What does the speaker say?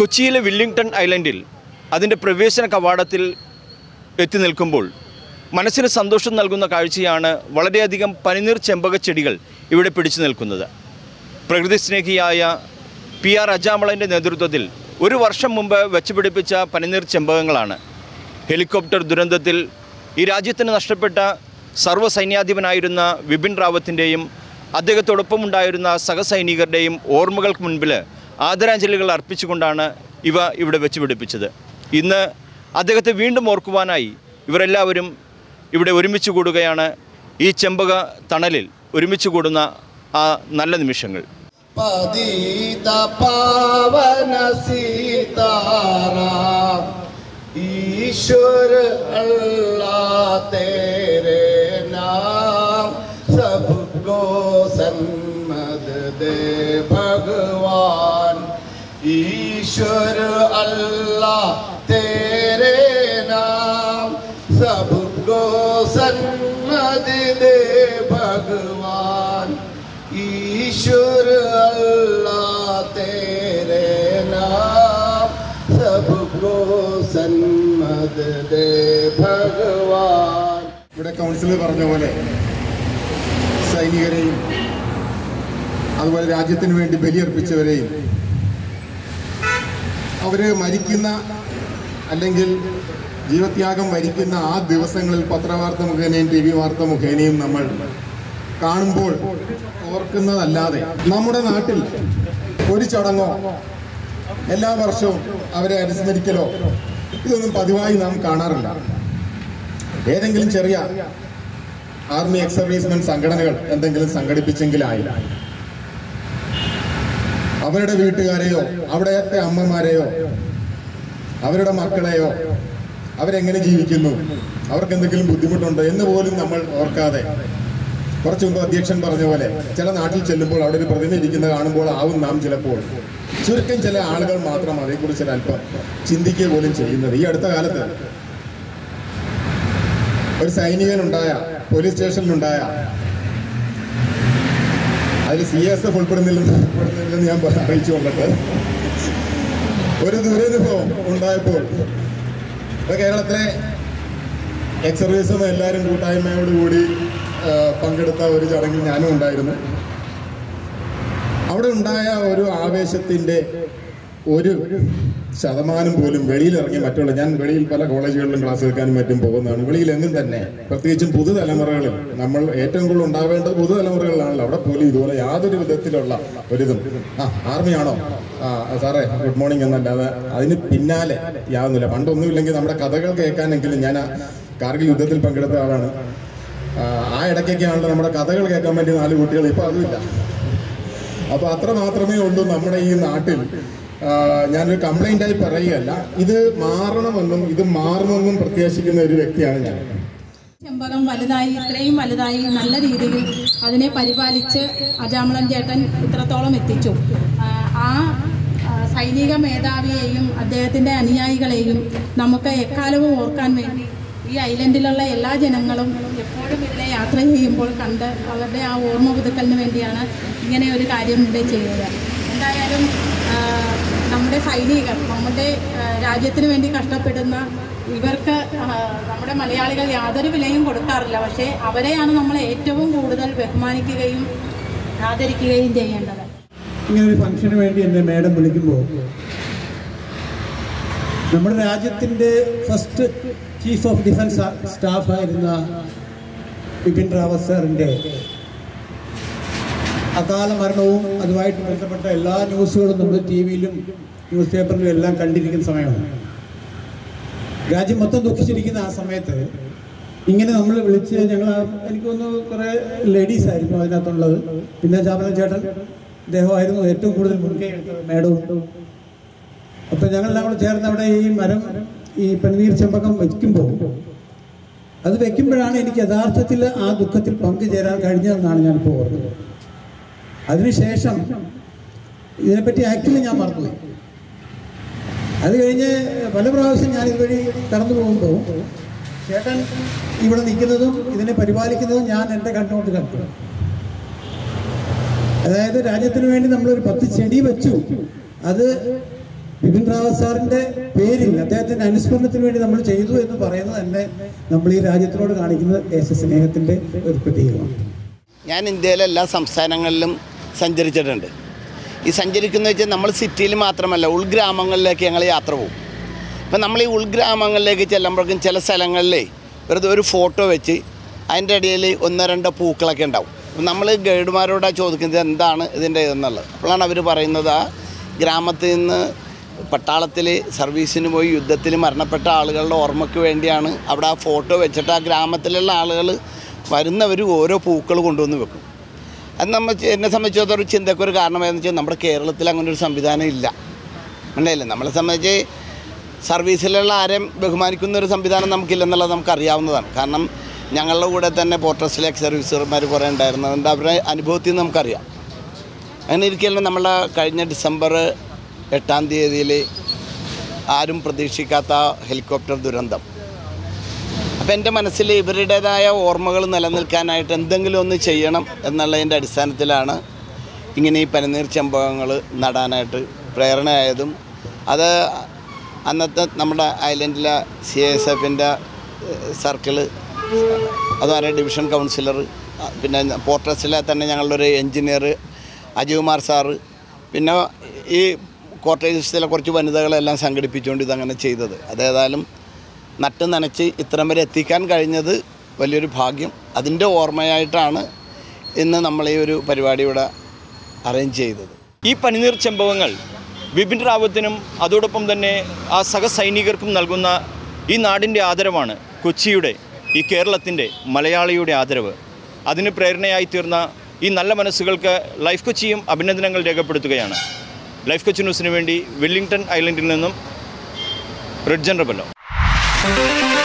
കൊച്ചിയിലെ വില്ലിംഗ്ടൺ ഐലൻഡിൽ അതിന്റെ പ്രവേശന കവാടത്തിൽ എത്തി നിൽക്കുമ്പോൾ മനസ്സിന് സന്തോഷം നൽകുന്ന കാഴ്ചയാണ് വളരെയധികം പനിനീർ ചെമ്പക ചെടികൾ ഇവിടെ പിടിച്ചു നിൽക്കുന്നത്. പ്രകൃതി സ്നേഹിയായ പി ആർ അജാമളന്റെ നേതൃത്വത്തിൽ ഒരു വർഷം മുമ്പ് വെച്ചുപിടിപ്പിച്ച പനിനീർ ചെമ്പകങ്ങളാണ്. ഹെലികോപ്റ്റർ ദുരന്തത്തിൽ ഈ രാജ്യത്തിന് നഷ്ടപ്പെട്ട സർവസൈന്യാധിപനായിരുന്ന വിപിൻ റാവത്തിന്റെയും അദ്ദേഹത്തോടൊപ്പമുണ്ടായിരുന്ന സഹസൈനികരുടെയും ഓർമ്മകൾക്ക് മുൻപിൽ ആദരാഞ്ജലികൾ അർപ്പിച്ചുകൊണ്ടാണ് ഇവ ഇവിടെ വെച്ച് പിടിപ്പിച്ചത്. ഇന്ന് അദ്ദേഹത്തെ വീണ്ടും ഓർക്കുവാനായി ഇവരെല്ലാവരും ഇവിടെ ഒരുമിച്ച് കൂടുകയാണ്. ഈ ചെമ്പക തണലിൽ ഒരുമിച്ച് കൂടുന്ന ആ നല്ല നിമിഷങ്ങൾ. ഭഗവാ ईश्वर अल्लाह तेरे नाम सबको सन्मद दे भगवान ईश्वर अल्लाह तेरे नाम सबको सन्मद दे भगवान ഇവിടെ കൗൺസിലർ പറഞ്ഞ പോലെ സൈനികരെയും അതുപോലെ രാജ്യത്തിന് വേണ്ടി ബലിയർപ്പിച്ചവരെയും അവർ മരിക്കുന്ന അല്ലെങ്കിൽ ജീവത്യാഗം വരിക്കുന്ന ആ ദിവസങ്ങളിൽ പത്രവാർത്ത മുഖേനയും ടി വി വാർത്ത മുഖേനയും നമ്മൾ കാണുമ്പോൾ ഓർക്കുന്നതല്ലാതെ നമ്മുടെ നാട്ടിൽ ഒരു ചടങ്ങോ എല്ലാ വർഷവും അവരെ അനുസ്മരിക്കലോ ഇതൊന്നും പതിവായി നാം കാണാറില്ല. ഏതെങ്കിലും ചെറിയ ആർമി എക്സ് സർവീസ്മെൻ സംഘടനകൾ എന്തെങ്കിലും സംഘടിപ്പിച്ചെങ്കിലായി അവരുടെ വീട്ടുകാരെയോ അവിടത്തെ അമ്മമാരെയോ അവരുടെ മക്കളെയോ അവരെങ്ങനെ ജീവിക്കുന്നു? അവർക്ക് എന്തെങ്കിലും ബുദ്ധിമുട്ടുണ്ടോ എന്ന് പോലും നമ്മൾ ഓർക്കാതെ. കുറച്ചു മുമ്പ് അധ്യക്ഷൻ പറഞ്ഞ പോലെ ചില നാട്ടിൽ ചെല്ലുമ്പോൾ അവിടെ ഒരു പ്രതിമ ഇരിക്കുന്നത് കാണുമ്പോൾ ആവും നാം ചിലപ്പോൾ. ചുരുക്കം ചില ആളുകൾ മാത്രം അതേക്കുറിച്ച് അല്പം ചിന്തിക്കുക പോലും ചെയ്യുന്നത്. ഈ അടുത്ത കാലത്ത് ഒരു സൈനികനുണ്ടായ പോലീസ് സ്റ്റേഷനിലുണ്ടായ അതിൽ സി എസ് എഫ് ഉൾപ്പെടുന്നില്ലെന്ന് ഉൾപ്പെടുന്നില്ലെന്ന് ഞാൻ അറിയിച്ചു കൊണ്ടിട്ട് ഒരു ദുരനുഭവം ഉണ്ടായപ്പോൾ കേരളത്തിലെ എക്സ് സർവീസും എല്ലാവരും കൂട്ടായ്മയോടുകൂടി പങ്കെടുത്ത ഒരു ചടങ്ങിൽ ഞാനും ഉണ്ടായിരുന്നു. അവിടെ ഉണ്ടായ ഒരു ആവേശത്തിന്റെ ഒരു ശതമാനം പോലും വെളിയിലിറങ്ങി മറ്റുള്ള ഞാൻ വെളിയിൽ പല കോളേജുകളിലും ക്ലാസ് എടുക്കാനും മറ്റും പോകുന്നതാണ്. വെളിയിലെങ്ങും തന്നെ പ്രത്യേകിച്ചും പുതുതലമുറകളിൽ നമ്മൾ ഏറ്റവും കൂടുതൽ ഉണ്ടാവേണ്ടത് പുതുതലമുറകളിലാണല്ലോ. അവിടെ പോലും ഇതുപോലെ യാതൊരു വിധത്തിലുള്ള ഒരിതും. ആ ആർമിയാണോ ആ സാറേ ഗുഡ് മോർണിംഗ് എന്നല്ലാതെ അതിന് പിന്നാലെ യാതൊന്നുമില്ല. പണ്ടൊന്നുമില്ലെങ്കിൽ നമ്മുടെ കഥകൾ കേൾക്കാനെങ്കിലും ഞാൻ കാർഗിൽ യുദ്ധത്തിൽ പങ്കെടുത്ത ആളാണ്. ആ, ഇടയ്ക്കൊക്കെയാണല്ലോ നമ്മുടെ കഥകൾ കേൾക്കാൻ വേണ്ടി നാല് കുട്ടികൾ. ഇപ്പൊ അതുമില്ല. അപ്പൊ അത്ര മാത്രമേ ഉള്ളൂ നമ്മുടെ ഈ നാട്ടിൽ ഞാനൊരു കംപ്ലൈന്റായി പറയുകയല്ല. ഇത് മാറണമെന്നും ഇത് മാറണമെന്നും പ്രത്യാശിക്കുന്ന ഒരു വ്യക്തിയാണ് ഞാൻ. ചെമ്പകം വലുതായി ഇത്രയും വലുതായി നല്ല രീതിയിൽ അതിനെ പരിപാലിച്ച് അജാമളൻ ചേട്ടൻ ഇത്രത്തോളം എത്തിച്ചു. ആ, സൈനിക മേധാവിയെയും അദ്ദേഹത്തിന്റെ അനുയായികളെയും നമുക്ക് എക്കാലവും ഓർക്കാൻ വേണ്ടി ഈ ഐലൻഡിലുള്ള എല്ലാ ജനങ്ങളും എപ്പോഴും ഇവിടെ യാത്ര ചെയ്യുമ്പോൾ കണ്ട് അവരുടെ ആ ഓർമ്മ പുതുക്കലിന് വേണ്ടിയാണ് ഇങ്ങനെ ഒരു കാര്യം ഇവിടെ ചെയ്യുന്നത്. എന്തായാലും നമ്മുടെ സൈനികർ നമ്മുടെ രാജ്യത്തിന് വേണ്ടി കഷ്ടപ്പെടുന്ന ഇവർക്ക് നമ്മുടെ മലയാളികൾ യാതൊരു വിലയും കൊടുക്കാറില്ല. പക്ഷേ അവരെയാണ് നമ്മൾ ഏറ്റവും കൂടുതൽ ബഹുമാനിക്കുകയും ആദരിക്കുകയും ചെയ്യേണ്ടത്. ഇങ്ങനെ ഒരു ഫംഗ്ഷന് വേണ്ടി എന്നെ മേഡം വിളിക്കുമ്പോൾ നമ്മുടെ രാജ്യത്തിന്റെ ഫസ്റ്റ് ചീഫ് ഓഫ് ഡിഫൻസ് സ്റ്റാഫായിരുന്ന ബിപിൻ റാവത്ത് സാറിന്റെ അകാല മരണവും അതുമായിട്ട് ബന്ധപ്പെട്ട എല്ലാ ന്യൂസുകളും നമ്മൾ ടി വിയിലും ന്യൂസ് പേപ്പറിലും എല്ലാം കണ്ടിരിക്കുന്ന സമയമാണ്. രാജ്യം മൊത്തം ദുഃഖിച്ചിരിക്കുന്ന ആ സമയത്ത് ഇങ്ങനെ നമ്മൾ വിളിച്ച് ഞങ്ങൾ എനിക്ക് തോന്നുന്നു കുറേ ലേഡീസ് ആയിരുന്നു അതിനകത്തുള്ളത്. പിന്നെ ജാമലൻ ചേട്ടൻ അദ്ദേഹമായിരുന്നു ഏറ്റവും കൂടുതൽ മുൻകൈ എടുത്തത് മേഡവും. അപ്പൊ ഞങ്ങളെല്ലാം കൂടെ ചേർന്ന് അവിടെ ഈ മരം ഈ പനിനീർ ചെമ്പകം വയ്ക്കുമ്പോൾ അത് വെക്കുമ്പോഴാണ് എനിക്ക് യഥാർത്ഥത്തിൽ ആ ദുഃഖത്തിൽ പങ്കുചേരാൻ കഴിഞ്ഞതെന്നാണ് ഞാനിപ്പോൾ ഓർക്കുന്നത്. അതിനുശേഷം ഇതിനെപ്പറ്റി ആക്ച്വലി ഞാൻ മറന്നുപോയി അത് കഴിഞ്ഞ് പല പ്രാവശ്യം ഞാൻ ഇതുവഴി കടന്നു പോകുമ്പോൾ ചേട്ടൻ ഇവിടെ നിൽക്കുന്നതും ഇതിനെ പരിപാലിക്കുന്നതും ഞാൻ എന്റെ കണ്ണുകൊണ്ട് കണ്ടു. അതായത് രാജ്യത്തിന് വേണ്ടി നമ്മളൊരു പത്ത് ചെടി വെച്ചു. അത് ബിപിൻ റാവത്ത് സാറിന്റെ പേരിൽ അദ്ദേഹത്തിന്റെ അനുസ്മരണത്തിന് വേണ്ടി നമ്മൾ ചെയ്തു എന്ന് പറയുന്നത് തന്നെ നമ്മൾ ഈ രാജ്യത്തിനോട് കാണിക്കുന്നത് ദേശസ്നേഹത്തിന്റെ ഒരു പ്രതീകമാണ്. ഞാൻ ഇന്ത്യയിലെ എല്ലാ സംസ്ഥാനങ്ങളിലും സഞ്ചരിച്ചിട്ടുണ്ട്. ഈ സഞ്ചരിക്കുന്ന വെച്ചാൽ നമ്മൾ സിറ്റിയിൽ മാത്രമല്ല ഉൾഗ്രാമങ്ങളിലേക്ക് ഞങ്ങൾ യാത്ര പോകും. അപ്പം നമ്മൾ ഈ ഉൾഗ്രാമങ്ങളിലേക്ക് ചെല്ലുമ്പോഴേക്കും ചില സ്ഥലങ്ങളിലേ വെറുതെ ഒരു ഫോട്ടോ വെച്ച് അതിന്റെ ഇടയിൽ ഒന്നോ രണ്ടോ പൂക്കളൊക്കെ ഉണ്ടാവും. അപ്പം നമ്മൾ ഗൈഡുമാരോട് ചോദിക്കുന്നത് എന്താണ് ഇതിന്റെ ഇതെന്നുള്ളത്. അപ്പോഴാണ് അവർ പറയുന്നത് ആ ഗ്രാമത്തിൽ നിന്ന് പട്ടാളത്തിൽ സർവീസിന് പോയി യുദ്ധത്തിൽ മരണപ്പെട്ട ആളുകളുടെ ഓർമ്മയ്ക്ക് വേണ്ടിയാണ് അവിടെ ആ ഫോട്ടോ വെച്ചിട്ട് ആ ഗ്രാമത്തിലുള്ള ആളുകൾ വരുന്നവർ ഓരോ പൂക്കൾ കൊണ്ടുവന്ന് വെക്കും. അത് നമ്മൾ എന്നെ സംബന്ധിച്ചിടത്തോളം ഒരു ചിന്തക്കൊരു കാരണമായെന്ന് വെച്ചാൽ നമ്മുടെ കേരളത്തിൽ അങ്ങനെ ഒരു സംവിധാനം ഇല്ല. മനസ്സിലായില്ലേ? നമ്മളെ സംബന്ധിച്ച് സർവീസിലുള്ള ആരെയും ബഹുമാനിക്കുന്ന ഒരു സംവിധാനം നമുക്കില്ലെന്നുള്ളത് നമുക്കറിയാവുന്നതാണ്. കാരണം ഞങ്ങളുടെ കൂടെ തന്നെ പോർട്ടസിലെ എക്സ് സർവീസർമാർ കുറേ ഉണ്ടായിരുന്നതുകൊണ്ട് അവരുടെ അനുഭവത്തിൽ നിന്ന് നമുക്കറിയാം. അങ്ങനെ ഇരിക്കലും നമ്മളെ കഴിഞ്ഞ ഡിസംബർ എട്ടാം തീയതിയിൽ ആരും പ്രതീക്ഷിക്കാത്ത ഹെലികോപ്റ്റർ ദുരന്തം. അപ്പം എന്റെ മനസ്സിൽ ഇവരുടേതായ ഓർമ്മകൾ നിലനിൽക്കാനായിട്ട് എന്തെങ്കിലും ഒന്ന് ചെയ്യണം എന്നുള്ളതിന്റെ അടിസ്ഥാനത്തിലാണ് ഇങ്ങനെ ഈ പനിനീർ ചെമ്പകങ്ങൾ നടാനായിട്ട് പ്രേരണയായതും. അത് അന്നത്തെ നമ്മുടെ ഐലൻഡിലെ സി എസ് എഫിന്റെ സർക്കിൾ അതുപോലെ ഡിവിഷൻ കൗൺസിലർ പിന്നെ പോർട്ടസിലെ തന്നെ ഞങ്ങളുടെ ഒരു എൻജിനീയർ അജയ്കുമാർ സാറ് പിന്നെ ഈ കോർട്ടേഴ്സിലെ കുറച്ച് വനിതകളെല്ലാം സംഘടിപ്പിച്ചുകൊണ്ട് ഇതങ്ങനെ ചെയ്തത്. അതേതായാലും നട്ട് നനച്ച് ഇത്രയും വരെ എത്തിക്കാൻ കഴിഞ്ഞത് വലിയൊരു ഭാഗ്യം. അതിന്റെ ഓർമ്മയായിട്ടാണ് ഇന്ന് നമ്മൾ ഈ ഒരു പരിപാടി ഇവിടെ അറേഞ്ച് ചെയ്തത്. ഈ പനിനീർ ചെമ്പകങ്ങൾ വിപിൻ റാവത്തിനും അതോടൊപ്പം തന്നെ ആ സഹസൈനികർക്കും നൽകുന്ന ഈ നാടിന്റെ ആദരവാണ് കൊച്ചിയുടെ ഈ കേരളത്തിന്റെ മലയാളിയുടെ ആദരവ്. അതിന് പ്രേരണയായി തീർന്ന ഈ നല്ല മനസ്സുകൾക്ക് ലൈഫ് കൊച്ചിയും അഭിനന്ദനങ്ങൾ രേഖപ്പെടുത്തുകയാണ്. ലൈഫ് കൊച്ചി ന്യൂസിന് വേണ്ടി വെല്ലിംഗ്ടൺ ഐലൻഡിൽ നിന്നും Thank you.